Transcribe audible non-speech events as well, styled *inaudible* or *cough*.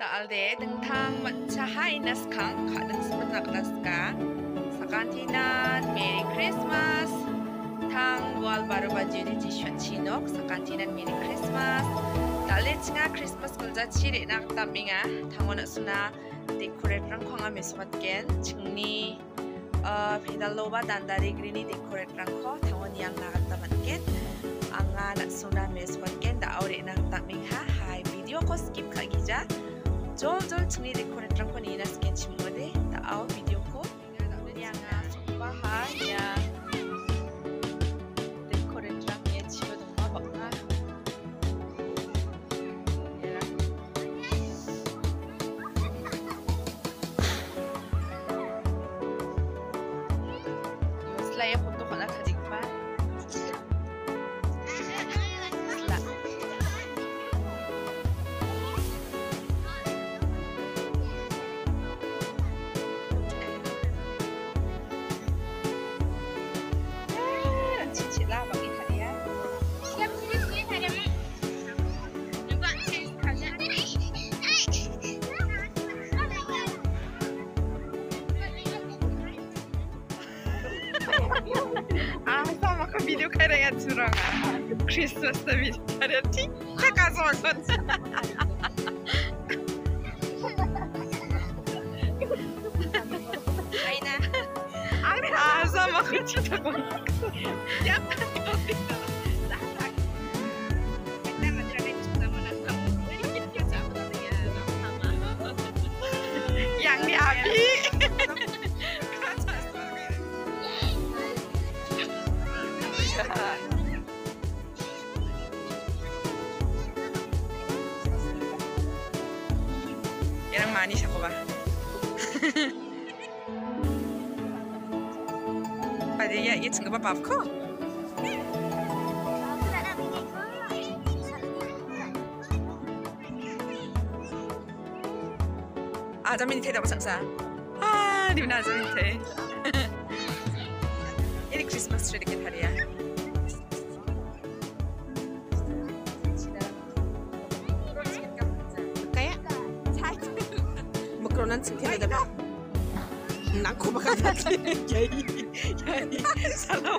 Taalde dengtang matcahay naskang kadang semenak naska. Sakantinan Merry Christmas. Tang wal baru baju di jishuat chinok. Sakantinan Merry Christmas. Taalde cinga Christmas kulja ciri nak taminga. Tangon suna decorate rang konga meswatken. Cingni pedaloba dandari grini decorate rang ko. Tangon yang nagat tamatken. Anga nak suna meswatken da aure nak tamingha. Hai video ko skip kagija. Zolzol tuni da kona trankon ina suke cin wade da awa video ko yana baha ya da kona tramp ya ci wadda ma ba ma Selain pun tu kalau kadik Амсаа маха видео караят сурага. Christmas-та видео караят. Так азогон. Айна. Амсаа маха читагон. Я Yang ni habis. Yan ang manis ako ba? Padilla eats ng bababko. Ah, jamin tayo dapat sa Ah, di mana jamin tayo. Ini Christmas tree dekat hari ya. Nanti kita ya, dalam nak aku lagi *laughs* jadi jadi salah